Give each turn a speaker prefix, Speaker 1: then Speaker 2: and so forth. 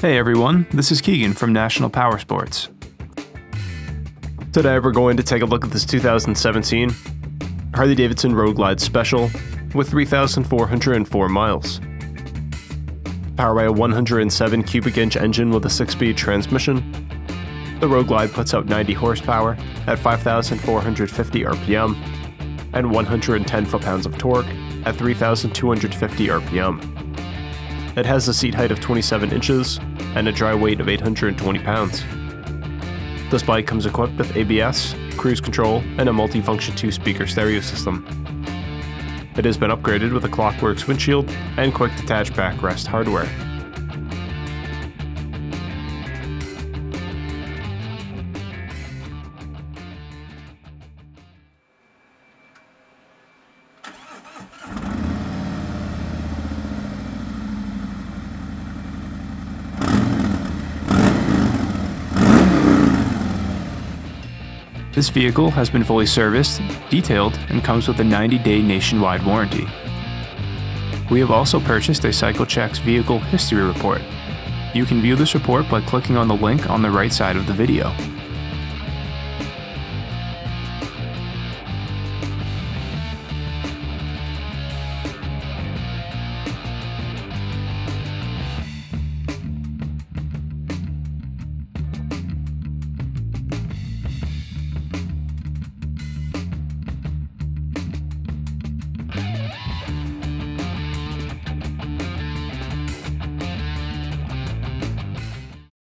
Speaker 1: Hey everyone, this is Keegan from National Powersports.
Speaker 2: Today we're going to take a look at this 2017 Harley-Davidson Road Glide Special with 3,404 miles. Powered by a 107 cubic inch engine with a 6-speed transmission, the Road Glide puts out 90 horsepower at 5,450 RPM and 110 foot-pounds of torque at 3,250 RPM. It has a seat height of 27 inches and a dry weight of 820 pounds. This bike comes equipped with ABS, cruise control, and a multifunction 2-speaker stereo system. It has been upgraded with a Klock Werks windshield and quick detach backrest hardware.
Speaker 1: This vehicle has been fully serviced, detailed, and comes with a 90-day nationwide warranty. We have also purchased a CycleCheck's vehicle history report. You can view this report by clicking on the link on the right side of the video.